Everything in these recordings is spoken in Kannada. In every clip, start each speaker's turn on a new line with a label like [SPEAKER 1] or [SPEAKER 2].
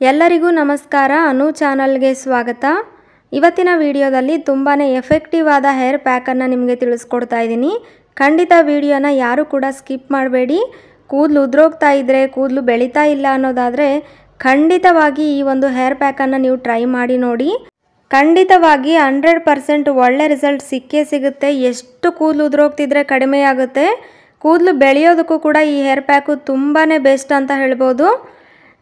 [SPEAKER 1] ಎಲ್ಲರಿಗೂ ನಮಸ್ಕಾರ. ಅನು ಚಾನಲ್ಗೆ ಸ್ವಾಗತ. ಇವತ್ತಿನ ವಿಡಿಯೋದಲ್ಲಿ ತುಂಬಾ ಎಫೆಕ್ಟಿವ್ ಆದ ಹೇರ್ ಪ್ಯಾಕನ್ನು ನಿಮಗೆ ತಿಳಿಸ್ಕೊಡ್ತಾ ಇದ್ದೀನಿ. ಖಂಡಿತ ವಿಡಿಯೋನ ಯಾರೂ ಕೂಡ ಸ್ಕಿಪ್ ಮಾಡಬೇಡಿ. ಕೂದಲು ಉದ್ರೋಗ್ತಾ ಇದ್ದರೆ ಕೂದಲು ಬೆಳೀತಾ ಇಲ್ಲ ಅನ್ನೋದಾದರೆ ಖಂಡಿತವಾಗಿ ಈ ಒಂದು ಹೇರ್ ಪ್ಯಾಕನ್ನು ನೀವು ಟ್ರೈ ಮಾಡಿ ನೋಡಿ. ಖಂಡಿತವಾಗಿ ಹಂಡ್ರೆಡ್ ಪರ್ಸೆಂಟ್ ಒಳ್ಳೆ ರಿಸಲ್ಟ್ ಸಿಕ್ಕೇ ಸಿಗುತ್ತೆ. ಎಷ್ಟು ಕೂದಲು ಉದುರೋಗ್ತಿದ್ರೆ ಕಡಿಮೆ ಆಗುತ್ತೆ. ಕೂದಲು ಬೆಳೆಯೋದಕ್ಕೂ ಕೂಡ ಈ ಹೇರ್ ಪ್ಯಾಕು ತುಂಬಾ ಬೆಸ್ಟ್ ಅಂತ ಹೇಳ್ಬೋದು.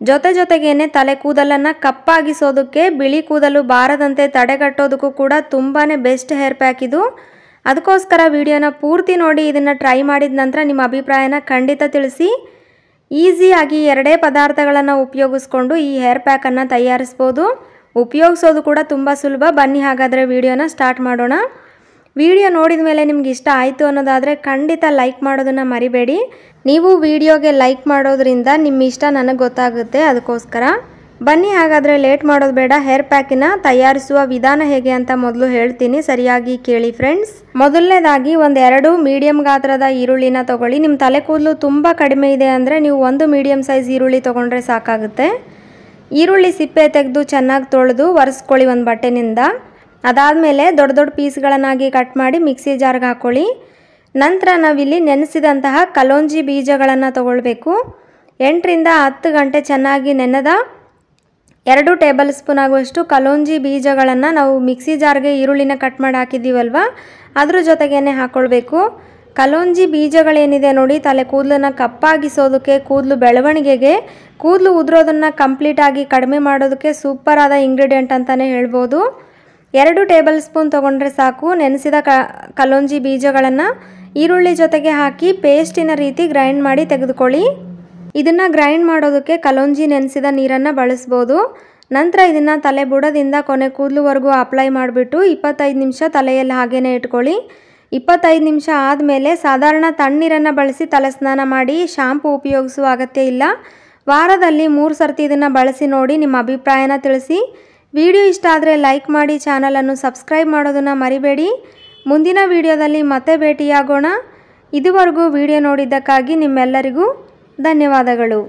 [SPEAKER 1] ಜೊತೆ ಜೊತೆಗೇನೆ ತಲೆ ಕೂದಲನ್ನು ಕಪ್ಪಾಗಿಸೋದಕ್ಕೆ, ಬಿಳಿ ಕೂದಲು ಬಾರದಂತೆ ತಡೆಗಟ್ಟೋದಕ್ಕೂ ಕೂಡ ತುಂಬಾ ಬೆಸ್ಟ್ ಹೇರ್ ಪ್ಯಾಕ್ ಇದು. ಅದಕ್ಕೋಸ್ಕರ ವಿಡಿಯೋನ ಪೂರ್ತಿ ನೋಡಿ ಇದನ್ನು ಟ್ರೈ ಮಾಡಿದ ನಂತರ ನಿಮ್ಮ ಅಭಿಪ್ರಾಯನ ಖಂಡಿತ ತಿಳಿಸಿ. ಈಸಿಯಾಗಿ ಎರಡೇ ಪದಾರ್ಥಗಳನ್ನು ಉಪಯೋಗಿಸ್ಕೊಂಡು ಈ ಹೇರ್ ಪ್ಯಾಕನ್ನು ತಯಾರಿಸ್ಬೋದು. ಉಪಯೋಗಿಸೋದು ಕೂಡ ತುಂಬ ಸುಲಭ. ಬನ್ನಿ ಹಾಗಾದರೆ ವಿಡಿಯೋನ ಸ್ಟಾರ್ಟ್ ಮಾಡೋಣ. ವಿಡಿಯೋ ನೋಡಿದ ಮೇಲೆ ನಿಮ್ಗೆ ಇಷ್ಟ ಆಯಿತು ಅನ್ನೋದಾದರೆ ಖಂಡಿತ ಲೈಕ್ ಮಾಡೋದನ್ನು ಮರಿಬೇಡಿ. ನೀವು ವಿಡಿಯೋಗೆ ಲೈಕ್ ಮಾಡೋದ್ರಿಂದ ನಿಮ್ಮ ಇಷ್ಟ ನನಗೆ ಗೊತ್ತಾಗುತ್ತೆ ಅದಕ್ಕೋಸ್ಕರ. ಬನ್ನಿ ಹಾಗಾದರೆ ಲೇಟ್ ಮಾಡೋದು ಬೇಡ, ಹೇರ್ ಪ್ಯಾಕಿನ ತಯಾರಿಸುವ ವಿಧಾನ ಹೇಗೆ ಅಂತ ಮೊದಲು ಹೇಳ್ತೀನಿ, ಸರಿಯಾಗಿ ಕೇಳಿ ಫ್ರೆಂಡ್ಸ್. ಮೊದಲನೇದಾಗಿ ಒಂದೆರಡು ಮೀಡಿಯಂ ಗಾತ್ರದ ಈರುಳ್ಳಿನ ತಗೊಳ್ಳಿ. ನಿಮ್ಮ ತಲೆ ಕೂದಲು ತುಂಬ ಕಡಿಮೆ ಇದೆ ಅಂದರೆ ನೀವು ಒಂದು ಮೀಡಿಯಂ ಸೈಜ್ ಈರುಳ್ಳಿ ತೊಗೊಂಡ್ರೆ ಸಾಕಾಗುತ್ತೆ. ಈರುಳ್ಳಿ ಸಿಪ್ಪೆ ತೆಗೆದು ಚೆನ್ನಾಗಿ ತೊಳೆದು ಒರೆಸ್ಕೊಳ್ಳಿ ಒಂದು ಬಟ್ಟೆನಿಂದ. ಅದಾದಮೇಲೆ ದೊಡ್ಡ ದೊಡ್ಡ ಪೀಸ್ಗಳನ್ನಾಗಿ ಕಟ್ ಮಾಡಿ ಮಿಕ್ಸಿ ಜಾರ್ಗೆ ಹಾಕ್ಕೊಳ್ಳಿ. ನಂತರ ನಾವಿಲ್ಲಿ ನೆನೆಸಿದಂತಹ ಕಲೋಂಜಿ ಬೀಜಗಳನ್ನು ತಗೊಳ್ಬೇಕು. ಎಂಟರಿಂದ ಹತ್ತು ಗಂಟೆ ಚೆನ್ನಾಗಿ ನೆನೆದ ಎರಡು ಟೇಬಲ್ ಸ್ಪೂನ್ ಆಗುವಷ್ಟು ಕಲೋಂಜಿ ಬೀಜಗಳನ್ನು ನಾವು ಮಿಕ್ಸಿ ಜಾರ್ಗೆ ಈರುಳ್ಳಿನ ಕಟ್ ಮಾಡಿ ಹಾಕಿದ್ದೀವಲ್ವ? ಅದ್ರ ಜೊತೆಗೇನೆ ಹಾಕ್ಕೊಳ್ಬೇಕು. ಕಲೋಂಜಿ ಬೀಜಗಳೇನಿದೆ ನೋಡಿ, ತಲೆ ಕೂದಲನ್ನು ಕಪ್ಪಾಗಿಸೋದಕ್ಕೆ, ಕೂದಲು ಬೆಳವಣಿಗೆಗೆ, ಕೂದಲು ಉದುರೋದನ್ನು ಕಂಪ್ಲೀಟಾಗಿ ಕಡಿಮೆ ಮಾಡೋದಕ್ಕೆ ಸೂಪರ್ ಆದ ಇಂಗ್ರೀಡಿಯೆಂಟ್ ಅಂತಲೇ ಹೇಳ್ಬೋದು. ಎರಡು ಟೇಬಲ್ ಸ್ಪೂನ್ ತೊಗೊಂಡ್ರೆ ಸಾಕು. ನೆನೆಸಿದ ಕ ಕಲೋಂಜಿ ಬೀಜಗಳನ್ನು ಈರುಳ್ಳಿ ಜೊತೆಗೆ ಹಾಕಿ ಪೇಸ್ಟಿನ ರೀತಿ ಗ್ರೈಂಡ್ ಮಾಡಿ ತೆಗೆದುಕೊಳ್ಳಿ. ಇದನ್ನು ಗ್ರೈಂಡ್ ಮಾಡೋದಕ್ಕೆ ಕಲೊಂಜಿ ನೆನೆಸಿದ ನೀರನ್ನು ಬಳಸ್ಬೋದು. ನಂತರ ಇದನ್ನು ತಲೆ ಬುಡದಿಂದ ಕೊನೆ ಕೂದಲುವರೆಗೂ ಅಪ್ಲೈ ಮಾಡಿಬಿಟ್ಟು ಇಪ್ಪತ್ತೈದು ನಿಮಿಷ ತಲೆಯಲ್ಲಿ ಹಾಗೇ ಇಟ್ಕೊಳ್ಳಿ. ಇಪ್ಪತ್ತೈದು ನಿಮಿಷ ಆದಮೇಲೆ ಸಾಧಾರಣ ತಣ್ಣೀರನ್ನು ಬಳಸಿ ತಲೆ ಸ್ನಾನ ಮಾಡಿ ಶಾಂಪು ಉಪಯೋಗಿಸುವ ಅಗತ್ಯ ಇಲ್ಲ. ವಾರದಲ್ಲಿ ಮೂರು ಸರ್ತಿ ಇದನ್ನು ಬಳಸಿ ನೋಡಿ ನಿಮ್ಮ ಅಭಿಪ್ರಾಯನ ತಿಳಿಸಿ. ವಿಡಿಯೋ ಇಷ್ಟ ಆದರೆ ಲೈಕ್ ಮಾಡಿ ಚಾನಲನ್ನು ಸಬ್ಸ್ಕ್ರೈಬ್ ಮಾಡೋದನ್ನು ಮರಿಬೇಡಿ. ಮುಂದಿನ ವಿಡಿಯೋದಲ್ಲಿ ಮತ್ತೆ ಭೇಟಿಯಾಗೋಣ. ಇದುವರೆಗೂ ವಿಡಿಯೋ ನೋಡಿದ್ದಕ್ಕಾಗಿ ನಿಮ್ಮೆಲ್ಲರಿಗೂ ಧನ್ಯವಾದಗಳು.